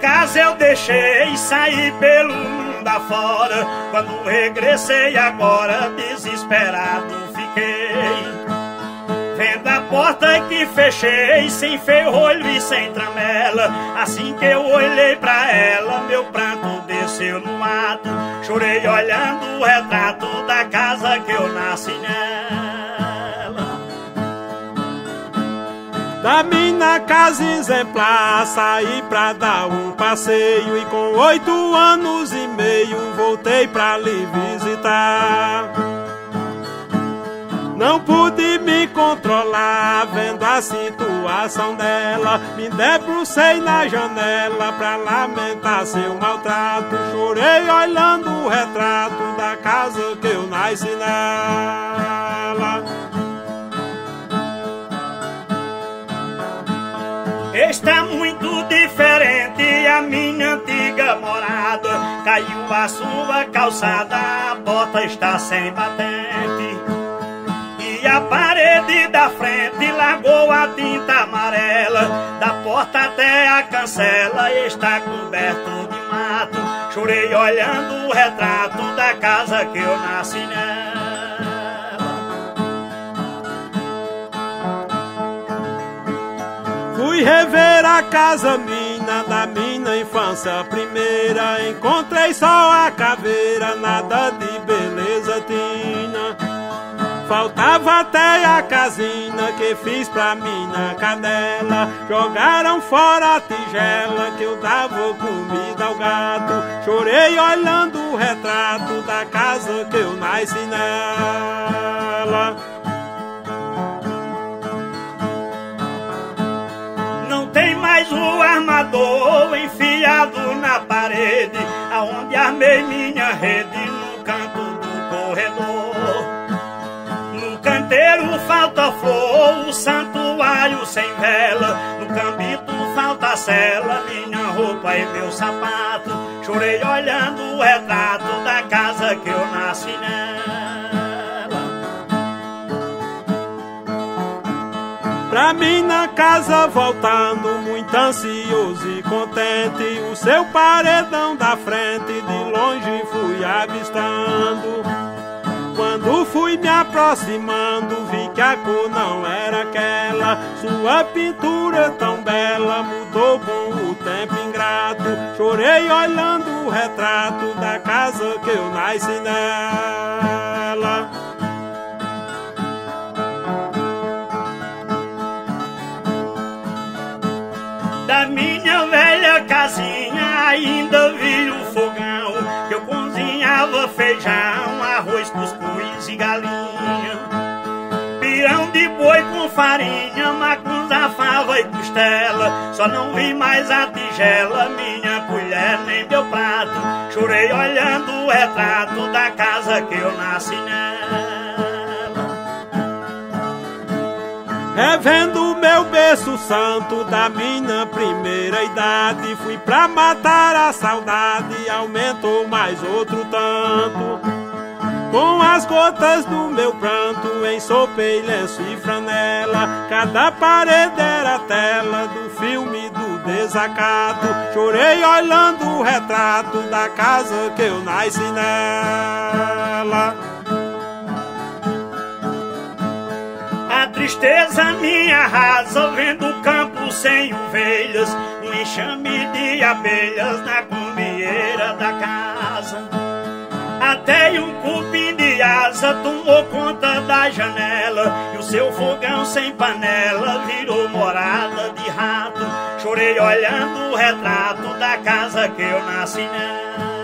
casa eu deixei e saí pelo mundo afora. Quando regressei agora, desesperado fiquei. Vendo a porta que fechei, sem ferrolho e sem tramela. Assim que eu olhei pra ela, meu pranto desceu no mato. Chorei olhando o retrato da casa que eu nasci nela. Da minha casa exemplar, saí pra dar um passeio. E com oito anos e meio, voltei pra lhe visitar. Não pude me controlar vendo a situação dela. Me debrucei na janela pra lamentar seu maltrato. Chorei olhando o retrato da casa que eu nasci nela. Está muito diferente a minha antiga morada. Caiu a sua calçada, a porta está sem batente. E a parede da frente largou a tinta amarela. Da porta até a cancela está coberto de mato. Chorei olhando o retrato da casa que eu nasci nela. A casa mina da minha infância primeira. Encontrei só a caveira, nada de beleza tinha. Faltava até a casina que fiz pra minha cadela. Jogaram fora a tigela que eu dava comida ao gato. Chorei olhando o retrato da casa que eu nasci nela. Mais o armador enfiado na parede, aonde armei minha rede no canto do corredor. No canteiro falta flor, o santuário sem vela. No cambito falta cela, minha roupa e meu sapato. Chorei olhando o retrato da casa que eu nasci nela. Pra na casa voltando, muito ansioso e contente. O seu paredão da frente, de longe fui avistando. Quando fui me aproximando, vi que a cor não era aquela. Sua pintura tão bela mudou com o tempo ingrato. Chorei olhando o retrato da casa que eu nasci nela. Ainda vi o fogão que eu cozinhava feijão, arroz, cuscuz e galinha. Pirão de boi com farinha, macunza, fava e costela. Só não vi mais a tigela, minha colher nem meu prato. Chorei olhando o retrato da casa que eu nasci nela. Revendo o meu berço santo da minha primeira idade, fui pra matar a saudade, aumentou mais outro tanto. Com as gotas do meu pranto, ensopei lenço e franela. Cada parede era tela do filme do desacato. Chorei olhando o retrato da casa que eu nasci nela. Tristeza me arrasa vendo o campo sem ovelhas, um enxame de abelhas na comieira da casa. Até um cupim de asa tomou conta da janela e o seu fogão sem panela virou morada de rato. Chorei olhando o retrato da casa que eu nasci nela.